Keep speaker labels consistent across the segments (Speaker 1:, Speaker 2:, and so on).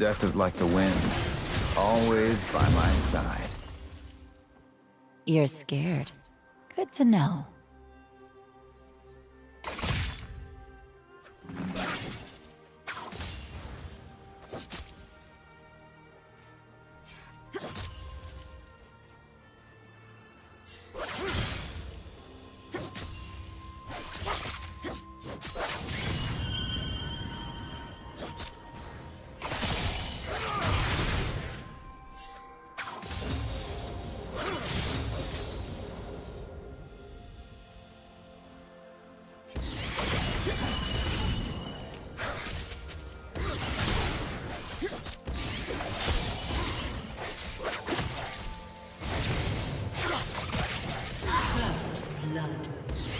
Speaker 1: Death is like the wind, always by my side.
Speaker 2: You're scared. Good to know.
Speaker 3: Red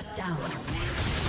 Speaker 3: Shut down.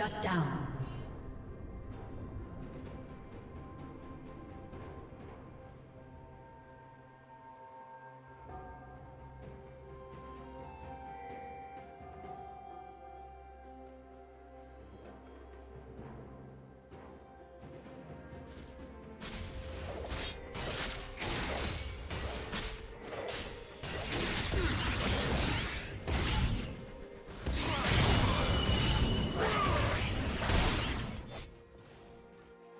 Speaker 4: Shut down.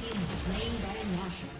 Speaker 4: team slain Baron Nashor.